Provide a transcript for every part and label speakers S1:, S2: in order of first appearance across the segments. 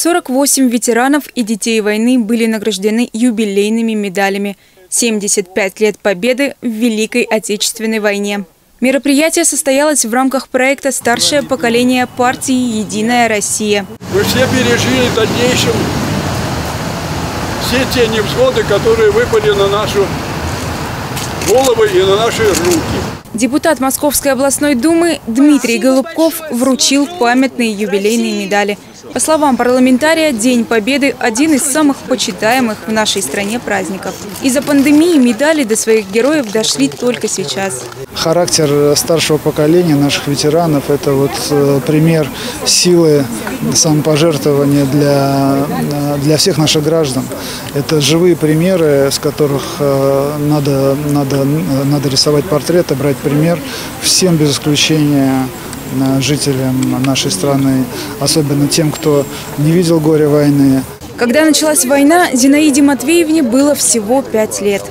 S1: 48 ветеранов и детей войны были награждены юбилейными медалями. 75 лет победы в Великой Отечественной войне. Мероприятие состоялось в рамках проекта «Старшее поколение партии «Единая Россия».
S2: Мы все пережили в дальнейшем все те невзгоды, которые выпали на нашу голову и на наши руки.
S1: Депутат Московской областной думы Дмитрий Голубков вручил памятные юбилейные медали. По словам парламентария, День Победы – один из самых почитаемых в нашей стране праздников. Из-за пандемии медали до своих героев дошли только сейчас.
S3: Характер старшего поколения наших ветеранов – это вот э, пример силы самопожертвования для, э, для всех наших граждан. Это живые примеры, с которых э, надо, надо, надо рисовать портреты, брать пример всем без исключения жителям нашей страны, особенно тем, кто не видел горя войны.
S1: Когда началась война, Зинаиде Матвеевне было всего пять лет.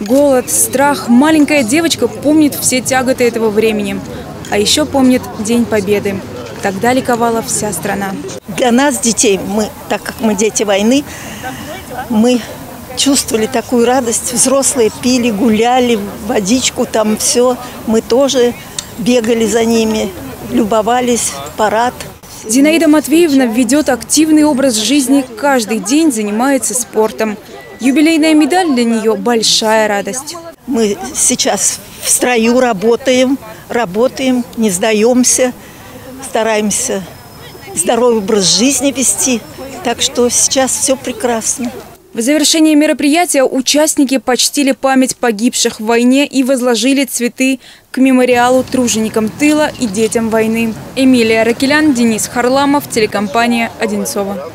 S1: Голод, страх, маленькая девочка помнит все тяготы этого времени. А еще помнит День Победы. Тогда ликовала вся страна.
S4: Для нас, детей, мы, так как мы дети войны, мы чувствовали такую радость. Взрослые пили, гуляли, водичку, там все. Мы тоже бегали за ними, любовались, парад.
S1: Зинаида Матвеевна ведет активный образ жизни, каждый день занимается спортом. Юбилейная медаль для нее – большая радость.
S4: Мы сейчас в строю работаем, работаем, не сдаемся, стараемся здоровый образ жизни вести. Так что сейчас все прекрасно.
S1: В завершении мероприятия участники почтили память погибших в войне и возложили цветы к мемориалу труженикам тыла и детям войны. Эмилия Ракелян, Денис Харламов, телекомпания «Одинцова».